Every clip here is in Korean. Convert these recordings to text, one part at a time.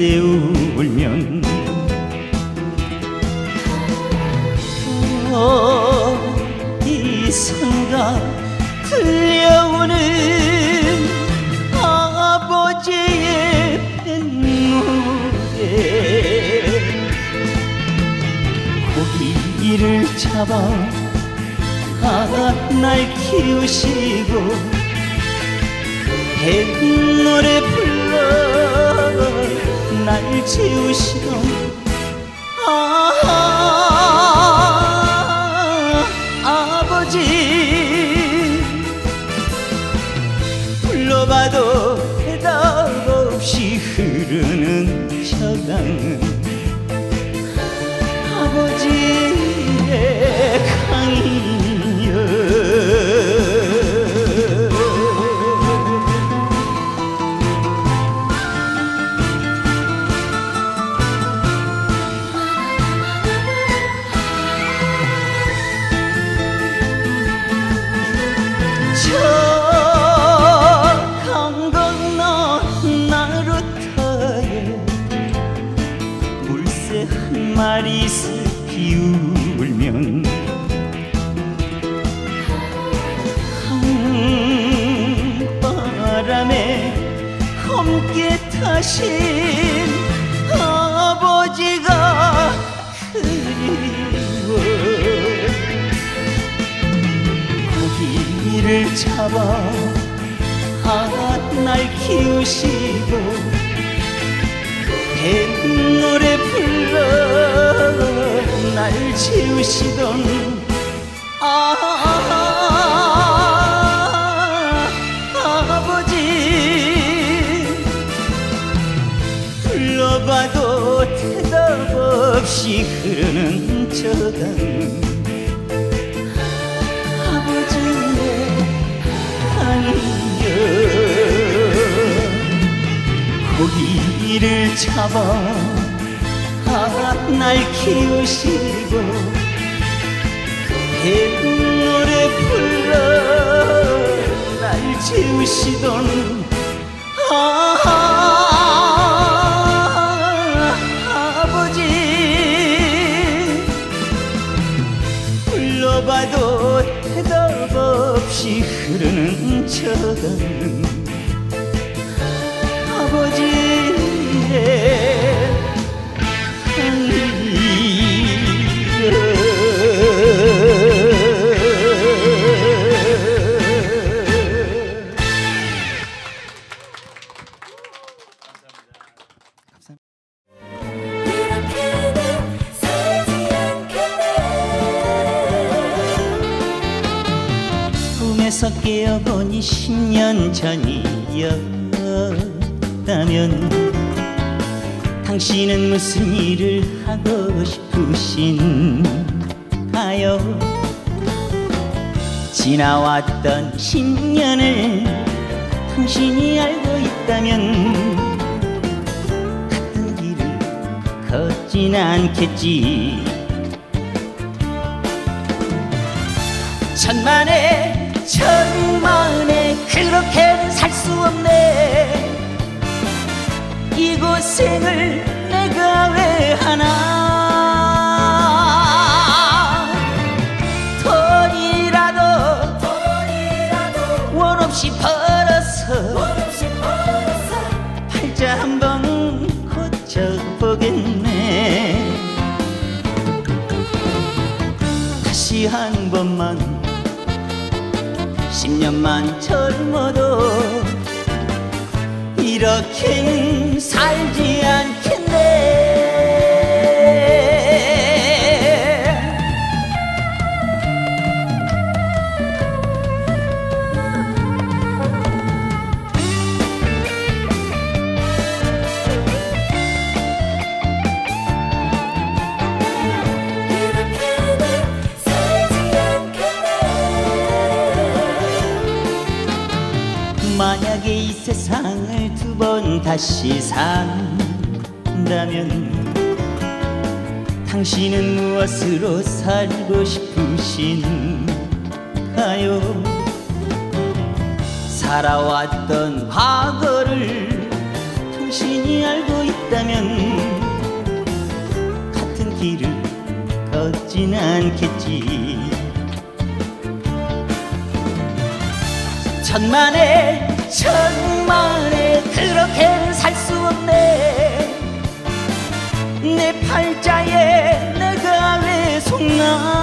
볼새 울면 어디선가 들려오는 아버지의 뱃노래 고기를 잡아 날 키우시고 뱃노래 불러 날 지우 마리 슬피 울면 한바람에 함께 타신 아버지가 그리워 고기를 잡아 날 키우시고 뱃노래 날 지우시던 아, 아 버지. 불러봐도 대답 없이 흐르는 저강 아버지의 강이여. 고기를 잡아 날 키우시고 뱃노래 불러 날 지우시던 아, 아버지. 불러봐도 대답 없이 흐르는 저강 당신은 무슨 일을 하고 싶으신가요? 지나왔던 10년을 당신이 알고 있다면 같은 길을 걷진 않겠지 천만에 천 한 번만. 10년만 젊어도 이렇게 살지 않겠 세상을 두 번 다시 산다면 당신은 무엇으로 살고 싶으신가요? 살아왔던 과거를 당신이 알고 있다면 같은 길을 걷진 않겠지 천만에 천만에 그렇게는 살수 없네. 내 팔자에 내가 왜 속나?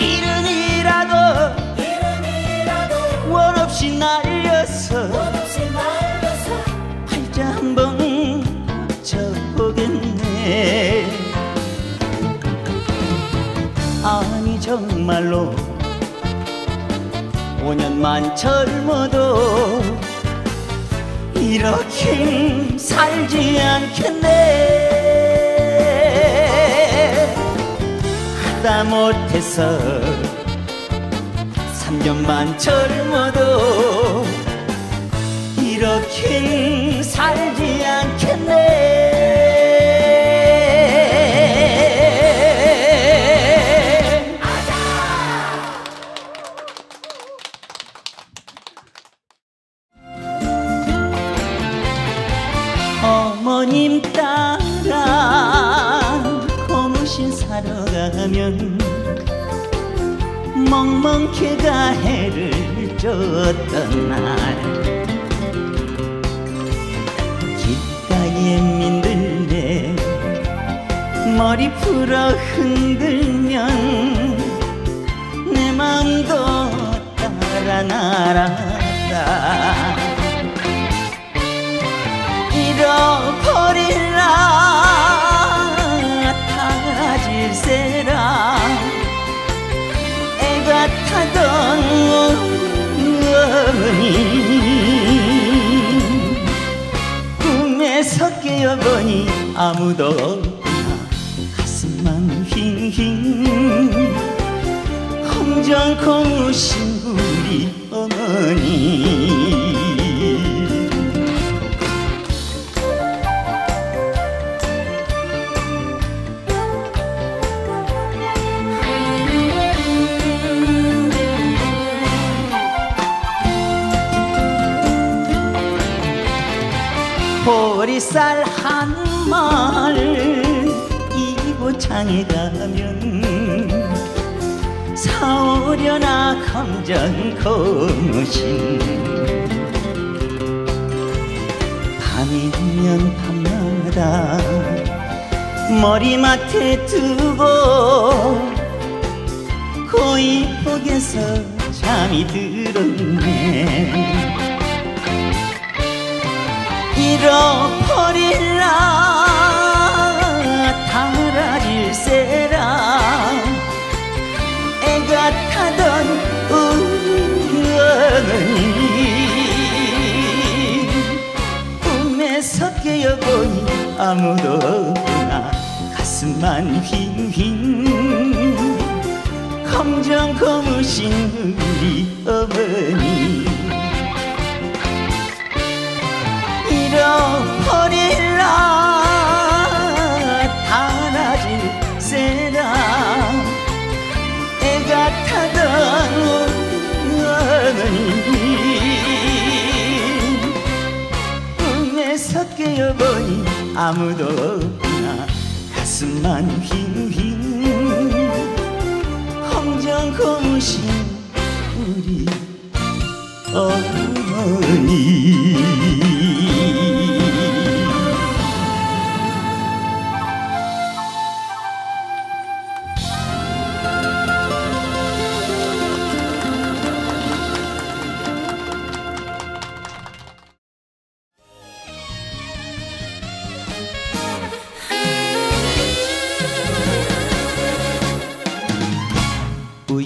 이른이라도 이름이라도 원 없이 날려서 없이 말려서 팔자 한번 쳐보겠네. 아니 정말로 5년만 젊어도 이렇게 살지 않겠네. 하다 못해서 3년만 젊어도 이렇게 살지 않겠네 머리 풀어 흔들면 내 마음도 따라 날아가 잃어버릴라 타질세라. 애가 타던 어머니 꿈에서 깨어보니 아무도 휘잉 검정 고무신 우리 어머니. 보리쌀 이고창에 가면 사오려나 검정 고무신. 밤이면 밤마다 머리맡에 두고 고이복에서 잠이 들었네. 잃어버릴라 아무도 없구나 가슴만 휘잉 검정 고무신 우리 어머니 아무도 없구나. 가슴만 검정 고무신 우리 어머니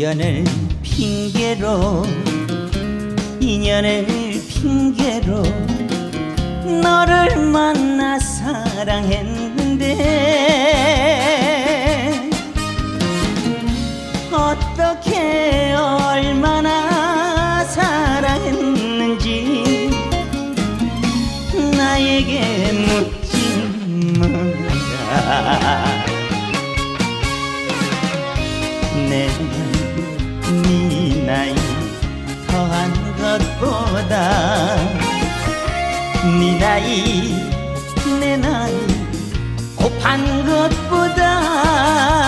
우연을 핑계로 인연을 핑계로 너를 만나 사랑했는데 어떻게 얼마나 사랑했는지 나에게 묻지 마라 나이 내 나이 곱한 것보다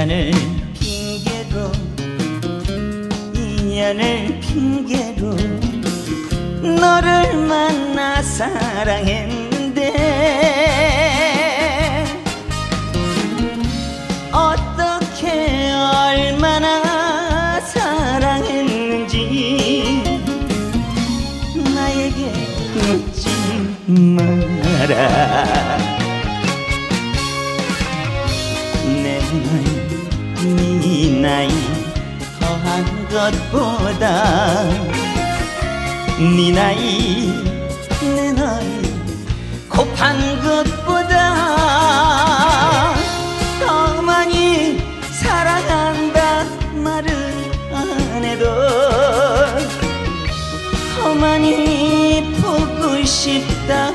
우연을 핑계로 인연을 핑계로 너를 만나 사랑했는데 내 나이 네 나이 더한 것보다 네 나이 내 나이 곱한 것보다 더 많이 사랑한다 말을 안 해도 더 많이 보고 싶다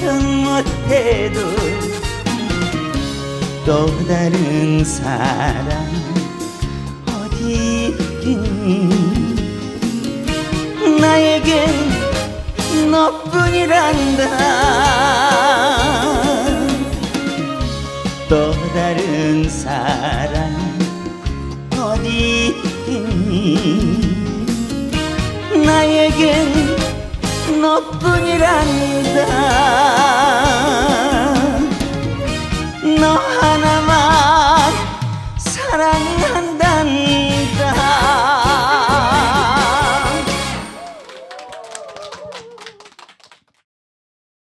표현 못해도 또 다른 사람 어디 있겠니? 나에겐 너뿐이란다. 또 다른 사람 어디 있겠니? 나에겐 너뿐이란다